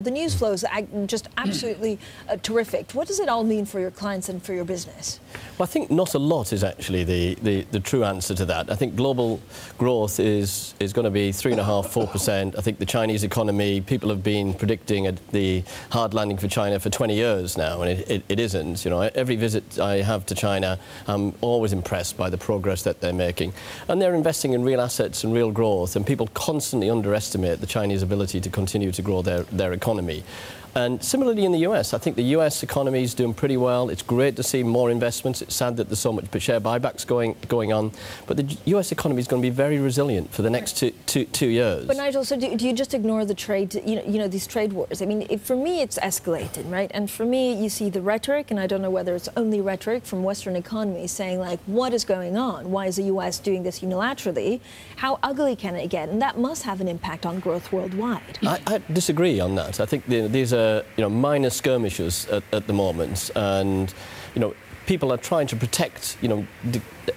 The news flow is just absolutely uh, terrific. What does it all mean for your clients and for your business? Well, I think not a lot is actually the, the, the true answer to that. I think global growth is, is going to be 3.5%, 4%. I think the Chinese economy, people have been predicting a, the hard landing for China for 20 years now, and it, it, it isn't. You know, every visit I have to China, I'm always impressed by the progress that they're making. And they're investing in real assets and real growth, and people constantly underestimate the Chinese ability to continue to grow their, their economy economy. And similarly in the US, I think the US economy is doing pretty well. It's great to see more investments. It's sad that there's so much share buybacks going going on. But the US economy is going to be very resilient for the next two, two, two years. But Nigel, so do, do, you just ignore the trade, you know, you know these trade wars? I mean, it, for me, it's escalated, right? And for me, you see the rhetoric, and I don't know whether it's only rhetoric from Western economies saying, like, what is going on? Why is the US doing this unilaterally? How ugly can it get? And that must have an impact on growth worldwide. I, I disagree on that. I think the, these are you know, minor skirmishes at, at the moment, and you know, people are trying to protect, you know,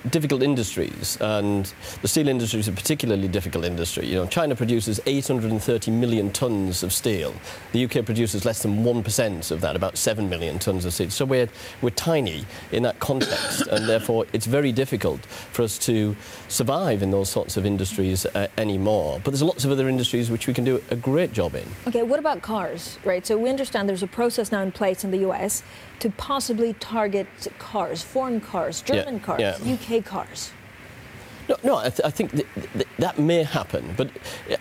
difficult industries, and the steel industry is a particularly difficult industry. You know, China produces 830 million tons of steel. The UK produces less than 1% of that, about 7 million tons of steel. So we're, we're tiny in that context, and therefore it's very difficult for us to survive in those sorts of industries uh, anymore. But there's lots of other industries which we can do a great job in. Okay, what about cars, right? So we understand there's a process now in place in the US to possibly target cars, foreign cars, German yeah, cars, yeah. UK cars. No, no I, th I think th th that may happen, but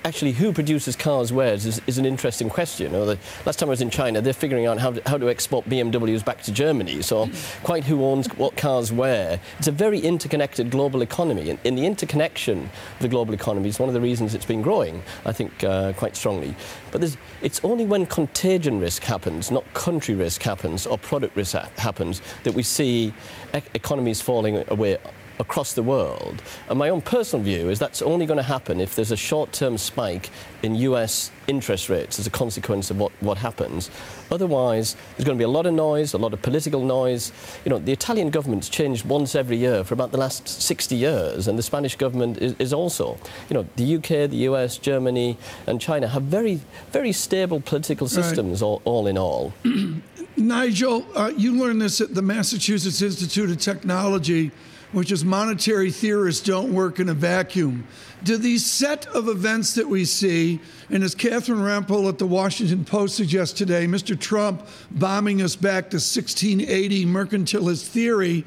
actually, who produces cars where is, is an interesting question. The, last time I was in China, they're figuring out how to, how to export BMWs back to Germany. So, quite who owns what cars where. It's a very interconnected global economy, and in the interconnection of the global economy is one of the reasons it's been growing, I think, uh, quite strongly. But it's only when contagion risk happens, not country risk happens, or product risk ha happens, that we see e economies falling away across the world. And my own personal view is that's only going to happen if there's a short-term spike in US interest rates as a consequence of what, what happens. Otherwise, there's going to be a lot of noise, a lot of political noise. You know, the Italian government's changed once every year for about the last 60 years, and the Spanish government is, is also. You know, the UK, the US, Germany, and China have very, very stable political systems, right. all, all in all. Nigel, uh, you learned this at the Massachusetts Institute of Technology which is monetary theorists don't work in a vacuum. Do these set of events that we see, and as Catherine Rampell at the Washington Post suggests today, Mr. Trump bombing us back to 1680 mercantilist theory,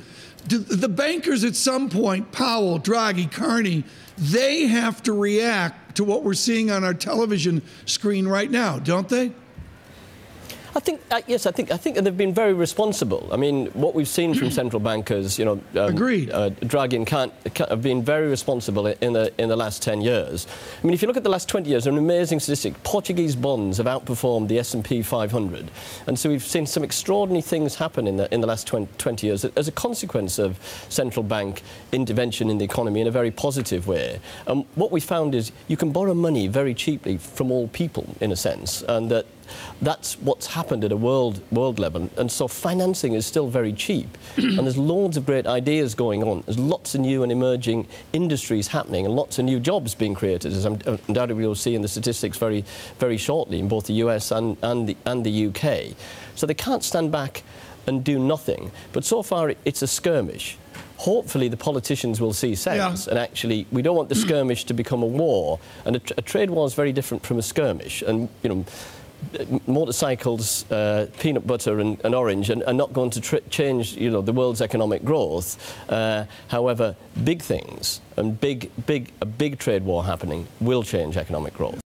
do the bankers at some point, Powell, Draghi, Carney, they have to react to what we're seeing on our television screen right now, don't they? I think uh, yes, I think I think they've been very responsible. I mean, what we've seen from central bankers, you know, um, agreed. Uh, Draghi and Kant, have been very responsible in the in the last 10 years. I mean, if you look at the last 20 years, an amazing statistic: Portuguese bonds have outperformed the S&P 500, and so we've seen some extraordinary things happen in the in the last 20, 20 years as a consequence of central bank intervention in the economy in a very positive way. And what we found is you can borrow money very cheaply from all people, in a sense, and that that's what's happened at a world world level. And so financing is still very cheap. and there's loads of great ideas going on. There's lots of new and emerging industries happening and lots of new jobs being created, as undoubtedly we'll see in the statistics very, very shortly in both the US and, and, the, and the UK. So they can't stand back and do nothing. But so far, it's a skirmish hopefully the politicians will see sense yeah. and actually we don't want the skirmish to become a war and a, a, trade war is very different from a skirmish and you know motorcycles, uh, peanut butter and, and orange are, are, not going to change you know, the world's economic growth. Uh, however, big things and big, big, a big trade war happening will change economic growth.